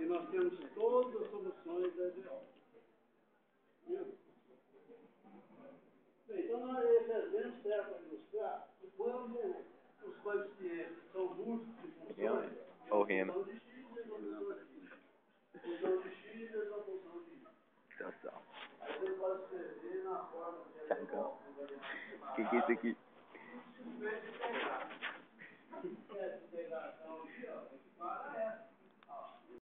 que nós temos todas as soluções da EDO. Viu? Bem, então, esse exemplo serve para ilustrar quando os coeficientes são múltiplos de funções, Ou função de x é a função de y. Função de x é uma função de y. Tá. Aí você pode escrever na forma de Sacão. O que, é isso aqui? simplesmente pegar